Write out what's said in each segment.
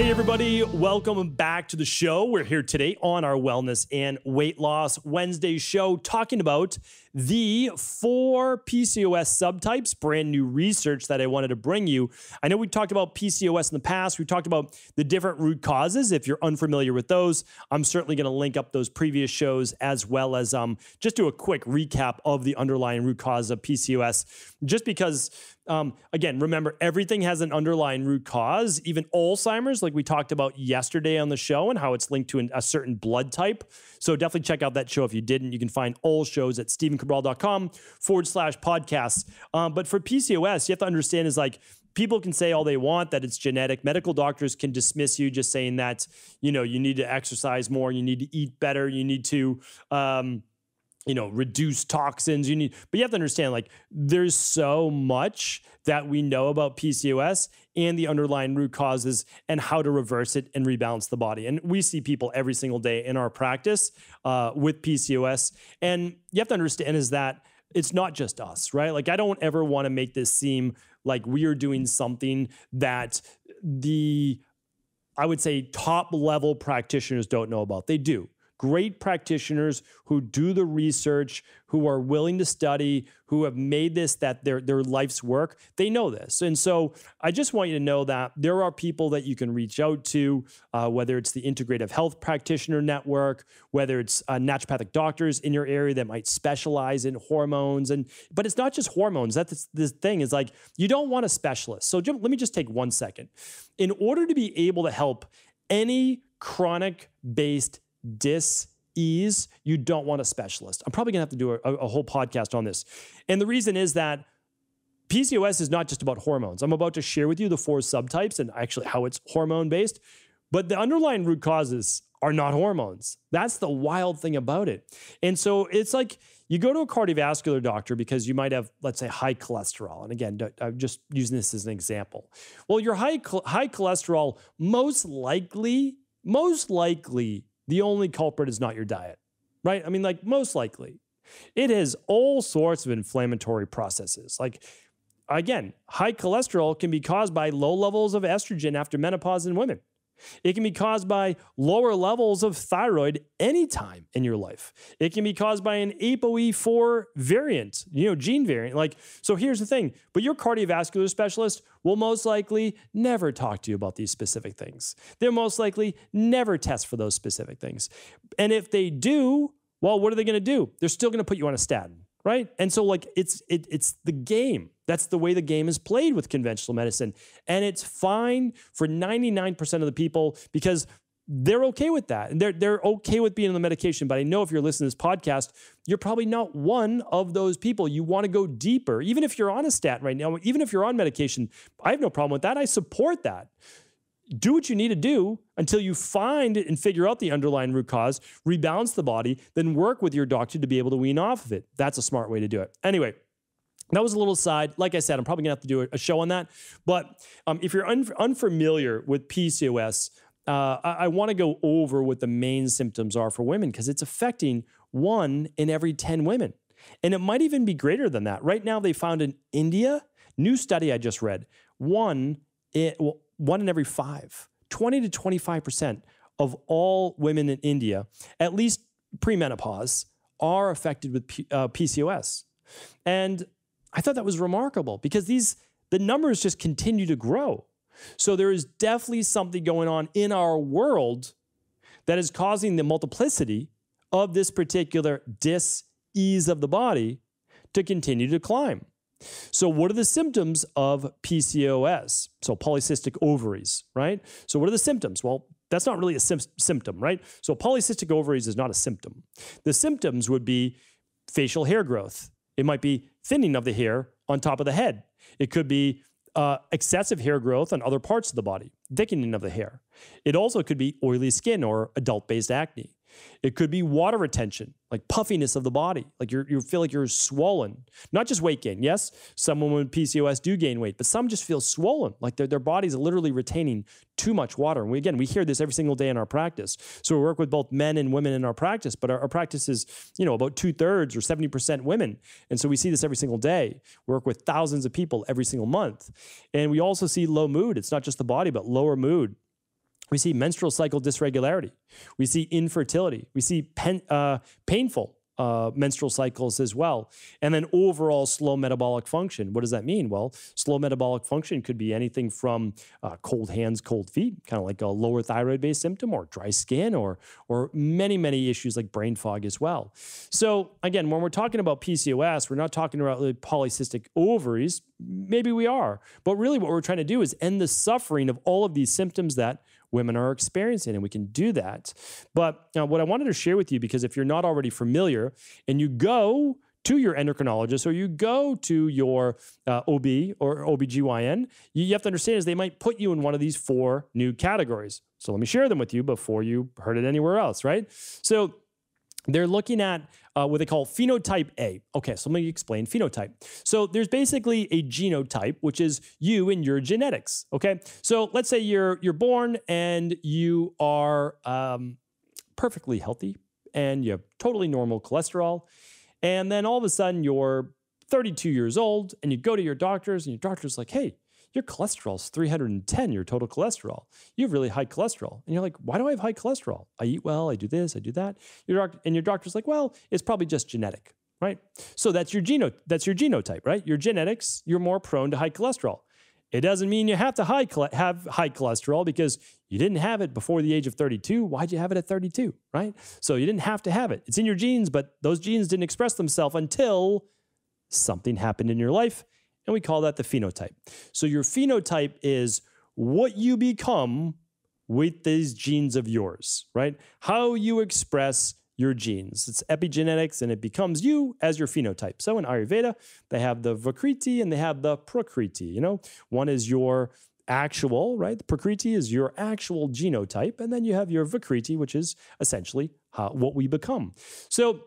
Hey, everybody, welcome back to the show. We're here today on our Wellness and Weight Loss Wednesday show talking about the four PCOS subtypes, brand new research that I wanted to bring you. I know we talked about PCOS in the past. We talked about the different root causes. If you're unfamiliar with those, I'm certainly going to link up those previous shows as well as um, just do a quick recap of the underlying root cause of PCOS, just because um, again, remember everything has an underlying root cause, even Alzheimer's, like we talked about yesterday on the show, and how it's linked to an, a certain blood type. So definitely check out that show if you didn't. You can find all shows at stephencabral.com forward slash podcasts. Um, but for PCOS, you have to understand is like, people can say all they want that it's genetic. Medical doctors can dismiss you just saying that, you know, you need to exercise more, you need to eat better, you need to, um, you know, reduce toxins. You need, but you have to understand, like, there's so much that we know about PCOS and the underlying root causes and how to reverse it and rebalance the body. And we see people every single day in our practice uh, with PCOS. And you have to understand is that it's not just us, right? Like, I don't ever want to make this seem like we are doing something that the I would say top level practitioners don't know about. They do great practitioners who do the research, who are willing to study, who have made this that their their life's work. They know this, and so I just want you to know that there are people that you can reach out to, uh, whether it's the Integrative Health Practitioner Network, whether it's uh, naturopathic doctors in your area that might specialize in hormones, and but it's not just hormones. That's the thing is like you don't want a specialist. So let me just take one second. In order to be able to help any chronic based dis-ease, you don't want a specialist. I'm probably gonna have to do a, a whole podcast on this. And the reason is that PCOS is not just about hormones. I'm about to share with you the four subtypes and actually how it's hormone based, but the underlying root causes are not hormones. That's the wild thing about it. And so it's like you go to a cardiovascular doctor because you might have, let's say, high cholesterol. And again, I'm just using this as an example. Well, your high, high cholesterol most likely, most likely the only culprit is not your diet, right? I mean, like most likely. It has all sorts of inflammatory processes. Like, again, high cholesterol can be caused by low levels of estrogen after menopause in women. It can be caused by lower levels of thyroid anytime in your life. It can be caused by an ApoE4 variant, you know, gene variant. Like, so here's the thing, but your cardiovascular specialist will most likely never talk to you about these specific things. They'll most likely never test for those specific things. And if they do, well, what are they going to do? They're still going to put you on a statin right? And so like it's it, it's the game. That's the way the game is played with conventional medicine. And it's fine for 99% of the people because they're okay with that. And they're they're okay with being on the medication. But I know if you're listening to this podcast, you're probably not one of those people. You want to go deeper. Even if you're on a statin right now, even if you're on medication, I have no problem with that. I support that do what you need to do until you find and figure out the underlying root cause, rebalance the body, then work with your doctor to be able to wean off of it. That's a smart way to do it. Anyway, that was a little side. Like I said, I'm probably gonna have to do a show on that. But um, if you're un- unfamiliar with PCOS, uh, I, I want to go over what the main symptoms are for women because it's affecting one in every 10 women. And it might even be greater than that. Right now, they found in India, new study I just read, one, it, well, one in every five, 20 to 25% of all women in India, at least premenopause, are affected with P- uh, PCOS. And I thought that was remarkable because these the numbers just continue to grow. So there is definitely something going on in our world that is causing the multiplicity of this particular dis-ease of the body to continue to climb. So, what are the symptoms of PCOS? So, polycystic ovaries, right? So, what are the symptoms? Well, that's not really a symptom, right? So, polycystic ovaries is not a symptom. The symptoms would be facial hair growth. It might be thinning of the hair on top of the head. It could be uh, excessive hair growth on other parts of the body, thickening of the hair. It also could be oily skin or adult based acne. It could be water retention, like puffiness of the body, like you you feel like you're swollen. Not just weight gain. Yes, some women with PCOS do gain weight, but some just feel swollen, like their, their body's literally retaining too much water. And we, again, we hear this every single day in our practice. So we work with both men and women in our practice, but our, our practice is, you know, about two thirds or 70% women. And so we see this every single day. We work with thousands of people every single month. And we also see low mood. It's not just the body, but lower mood We see menstrual cycle dysregularity. We see infertility. We see pen, uh, painful uh, menstrual cycles as well. And then overall slow metabolic function. What does that mean? Well, slow metabolic function could be anything from uh, cold hands, cold feet, kind of like a lower thyroid based symptom, or dry skin, or, or many, many issues like brain fog as well. So, again, when we're talking about PCOS, we're not talking about polycystic ovaries. Maybe we are. But really, what we're trying to do is end the suffering of all of these symptoms that women are experiencing, and we can do that. But uh, what I wanted to share with you, because if you're not already familiar and you go to your endocrinologist or you go to your uh, OB or OBGYN, you, you have to understand is they might put you in one of these four new categories. So let me share them with you before you heard it anywhere else, right? So they're looking at uh, what they call phenotype A. Okay, so let me explain phenotype. So there's basically a genotype, which is you and your genetics. Okay, so let's say you're you're born and you are um, perfectly healthy and you have totally normal cholesterol, and then all of a sudden you're 32 years old and you go to your doctors and your doctor's like, hey, your cholesterol's 310, your total cholesterol. You have really high cholesterol. And you're like, why do I have high cholesterol? I eat well, I do this, I do that. Your doc- and your doctor's like, well, it's probably just genetic, right? So that's your geno that's your genotype, right? Your genetics, you're more prone to high cholesterol. It doesn't mean you have to high have high cholesterol because you didn't have it before the age of 32. Why'd you have it at 32, right? So you didn't have to have it. It's in your genes, but those genes didn't express themselves until something happened in your life and we call that the phenotype. So your phenotype is what you become with these genes of yours, right? How you express your genes. It's epigenetics and it becomes you as your phenotype. So in Ayurveda, they have the Vikriti and they have the Prakriti. You know, one is your actual, right? The Prakriti is your actual genotype. And then you have your Vikriti, which is essentially how, what we become. So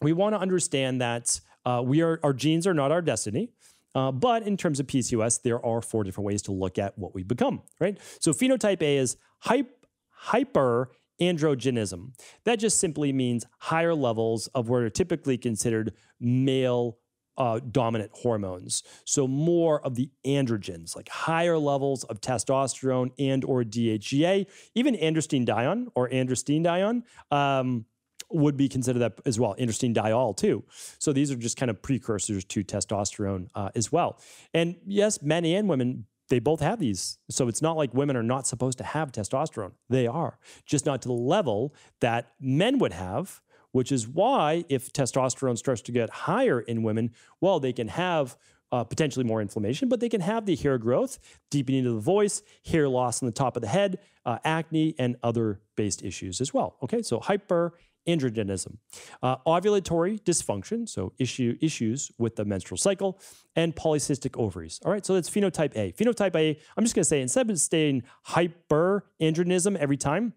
we want to understand that uh, we are, our genes are not our destiny. Uh, but in terms of PCOS, there are four different ways to look at what we become, right? So phenotype A is hype, hyper androgenism. That just simply means higher levels of what are typically considered male uh, dominant hormones. So more of the androgens, like higher levels of testosterone and or DHEA, even androstenedione or androstenedione. Um, would be considered that as well. Androstenediol too. So these are just kind of precursors to testosterone uh, as well. And yes, men and women they both have these. So it's not like women are not supposed to have testosterone. They are, just not to the level that men would have, which is why if testosterone starts to get higher in women, well, they can have uh, potentially more inflammation, but they can have the hair growth, deepening of the voice, hair loss on the top of the head, uh, acne, and other based issues as well. Okay, so hyper androgenism, uh, ovulatory dysfunction, so issue issues with the menstrual cycle, and polycystic ovaries. All right, so that's phenotype A. Phenotype A, I'm just going to say instead of saying hyperandrogenism every time,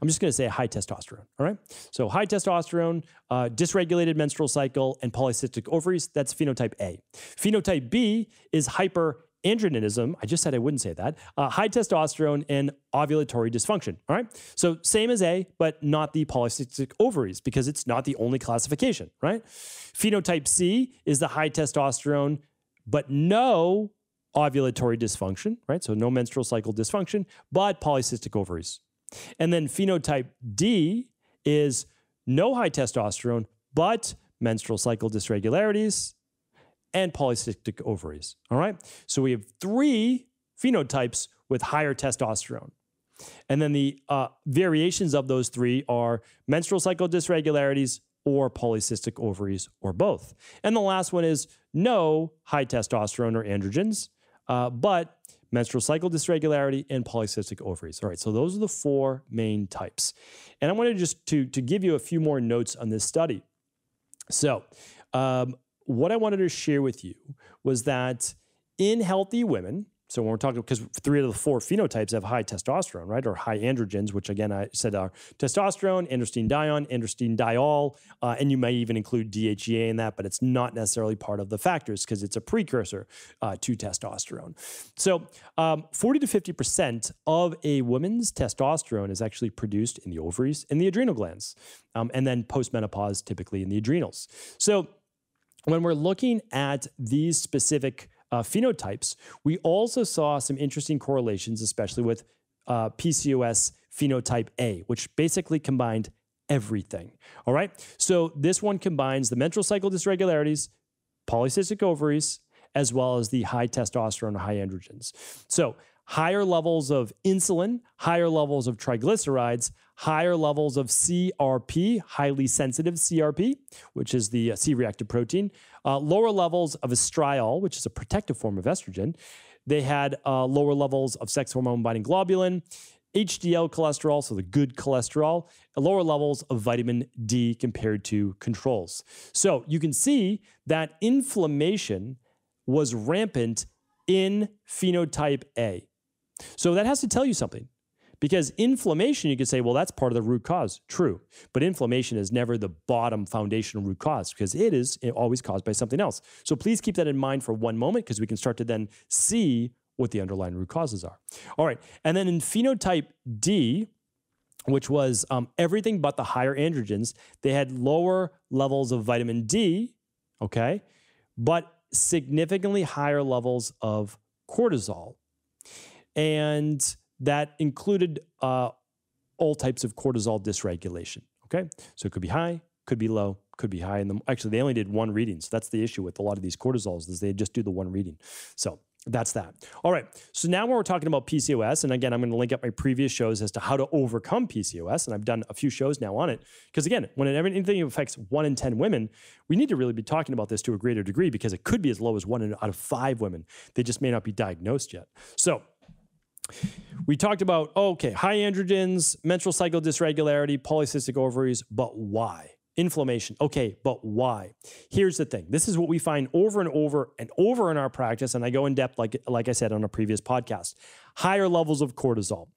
I'm just going to say high testosterone. All right. So high testosterone, uh, dysregulated menstrual cycle, and polycystic ovaries. That's phenotype A. Phenotype B is hyper androgenism, I just said I wouldn't say that, uh, high testosterone and ovulatory dysfunction. All right. So same as A, but not the polycystic ovaries because it's not the only classification, right? Phenotype C is the high testosterone, but no ovulatory dysfunction, right? So no menstrual cycle dysfunction, but polycystic ovaries. And then phenotype D is no high testosterone, but menstrual cycle dysregularities and polycystic ovaries. All right. So we have three phenotypes with higher testosterone. And then the uh, variations of those three are menstrual cycle dysregularities or polycystic ovaries or both. And the last one is no high testosterone or androgens, uh, but menstrual cycle dysregularity and polycystic ovaries. All right, so those are the four main types. And I wanted just to, to give you a few more notes on this study. So um, what I wanted to share with you was that in healthy women, so when we're talking, because three of the four phenotypes have high testosterone, right, or high androgens, which again I said are testosterone, androstenedione, androstenediol, uh, and you may even include DHEA in that, but it's not necessarily part of the factors because it's a precursor uh, to testosterone. So um, 40 to 50 percent of a woman's testosterone is actually produced in the ovaries and the adrenal glands, um, and then postmenopause typically in the adrenals. So when we're looking at these specific uh, phenotypes, we also saw some interesting correlations, especially with uh, PCOS phenotype A, which basically combined everything. All right. So this one combines the menstrual cycle dysregularities, polycystic ovaries, as well as the high testosterone, high androgens. So higher levels of insulin, higher levels of triglycerides, higher levels of CRP, highly sensitive CRP, which is the uh, C reactive protein, uh, lower levels of estriol, which is a protective form of estrogen. They had uh, lower levels of sex hormone binding globulin, HDL cholesterol, so the good cholesterol, lower levels of vitamin D compared to controls. So you can see that inflammation was rampant in phenotype A. So that has to tell you something. Because inflammation, you could say, well, that's part of the root cause. True. But inflammation is never the bottom foundational root cause because it is always caused by something else. So please keep that in mind for one moment because we can start to then see what the underlying root causes are. All right. And then in phenotype D, which was um, everything but the higher androgens, they had lower levels of vitamin D, okay, but significantly higher levels of cortisol. And that included uh, all types of cortisol dysregulation. Okay, so it could be high, could be low, could be high. And actually, they only did one reading, so that's the issue with a lot of these cortisols is they just do the one reading. So that's that. All right. So now when we're talking about PCOS, and again, I'm going to link up my previous shows as to how to overcome PCOS, and I've done a few shows now on it. Because again, when anything affects one in 10 women, we need to really be talking about this to a greater degree because it could be as low as one out of five women. They just may not be diagnosed yet. So we talked about, okay, high androgens, menstrual cycle dysregularity, polycystic ovaries, but why? inflammation. Okay, but why? Here's the thing. This is what we find over and over and over in our practice and I go in depth like like I said on a previous podcast. Higher levels of cortisol,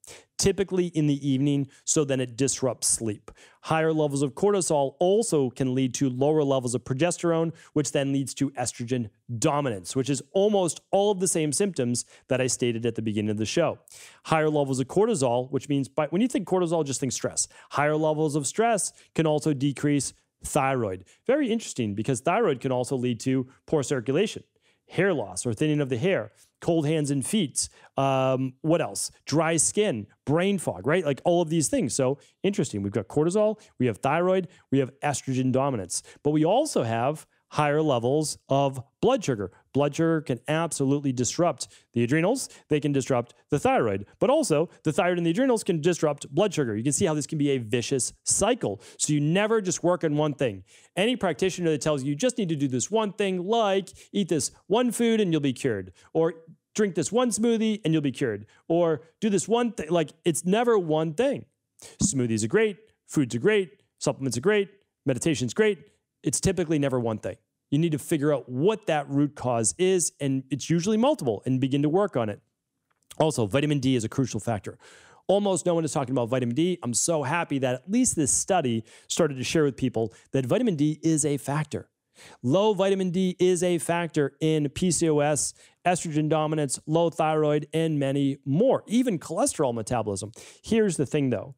typically in the evening so then it disrupts sleep. Higher levels of cortisol also can lead to lower levels of progesterone which then leads to estrogen dominance, which is almost all of the same symptoms that I stated at the beginning of the show. Higher levels of cortisol, which means by, when you think cortisol just think stress. Higher levels of stress can also decrease thyroid. Very interesting because thyroid can also lead to poor circulation, hair loss or thinning of the hair, cold hands and feet. Um, what else? Dry skin, brain fog, right? Like all of these things. So interesting. We've got cortisol, we have thyroid, we have estrogen dominance, but we also have higher levels of blood sugar. Blood sugar can absolutely disrupt the adrenals. They can disrupt the thyroid, but also the thyroid and the adrenals can disrupt blood sugar. You can see how this can be a vicious cycle. So you never just work on one thing. Any practitioner that tells you you just need to do this one thing, like eat this one food and you'll be cured, or drink this one smoothie and you'll be cured, or do this one thing, like it's never one thing. Smoothies are great, foods are great, supplements are great, meditation's great it's typically never one thing. You need to figure out what that root cause is, and it's usually multiple, and begin to work on it. Also, vitamin D is a crucial factor. Almost no one is talking about vitamin D. I'm so happy that at least this study started to share with people that vitamin D is a factor. Low vitamin D is a factor in PCOS, estrogen dominance, low thyroid, and many more, even cholesterol metabolism. Here's the thing though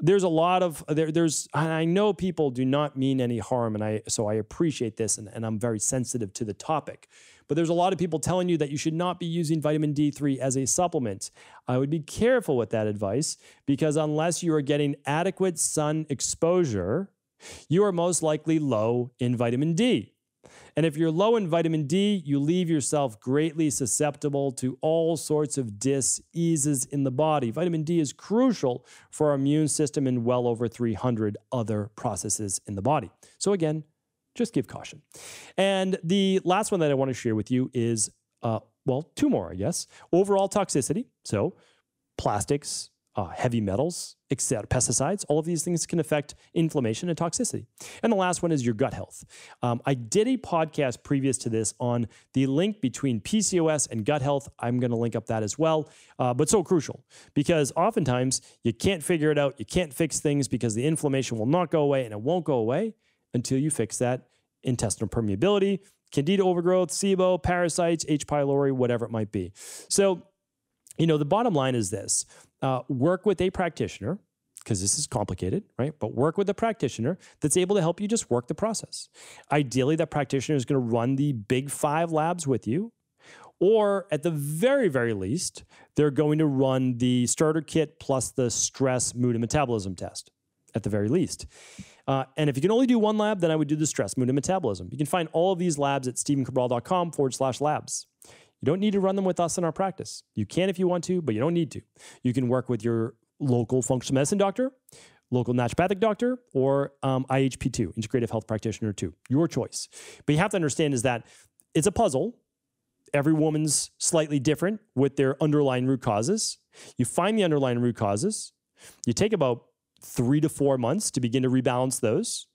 there's a lot of there, there's i know people do not mean any harm and i so i appreciate this and, and i'm very sensitive to the topic. But there's a lot of people telling you that you should not be using vitamin d3 as a supplement. I would be careful with that advice because unless you are getting adequate sun exposure you are most likely low in vitamin d and if you're low in vitamin D, you leave yourself greatly susceptible to all sorts of diseases in the body. Vitamin D is crucial for our immune system and well over 300 other processes in the body. So, again, just give caution. And the last one that I want to share with you is, uh, well, two more, I guess. Overall toxicity. So, plastics, uh, heavy metals, pesticides, all of these things can affect inflammation and toxicity. And the last one is your gut health. Um, I did a podcast previous to this on the link between PCOS and gut health. I'm going to link up that as well, uh, but so crucial because oftentimes you can't figure it out. You can't fix things because the inflammation will not go away and it won't go away until you fix that intestinal permeability, candida overgrowth, SIBO, parasites, H. pylori, whatever it might be. So, you know, the bottom line is this uh, work with a practitioner because this is complicated, right? But work with a practitioner that's able to help you just work the process. Ideally, that practitioner is going to run the big five labs with you, Or at the very, very least, they're going to run the starter kit plus the stress, mood, and metabolism test at the very least. Uh, and if you can only do one lab, then I would do the stress, mood, and metabolism. You can find all of these labs at stephencabral.com forward slash labs. You don't need to run them with us in our practice. You can if you want to, but you don't need to. You can work with your local functional medicine doctor, local naturopathic doctor, or um, IHP2, integrative health practitioner 2. Your choice. But you have to understand is that it's a puzzle. Every woman's slightly different with their underlying root causes. You find the underlying root causes. You take about three to four months to begin to rebalance those.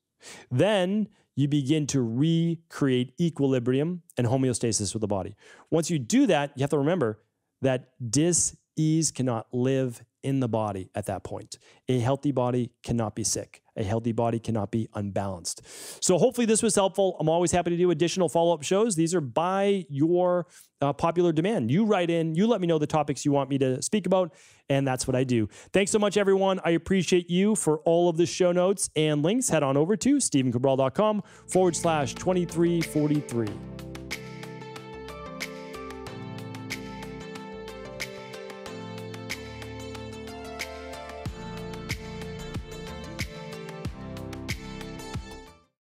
Then you begin to recreate equilibrium and homeostasis with the body. Once you do that, you have to remember that dis-ease cannot live in the body at that point. A healthy body cannot be sick. A healthy body cannot be unbalanced. So, hopefully, this was helpful. I'm always happy to do additional follow up shows. These are by your uh, popular demand. You write in, you let me know the topics you want me to speak about, and that's what I do. Thanks so much, everyone. I appreciate you for all of the show notes and links. Head on over to stephencabral.com forward slash 2343.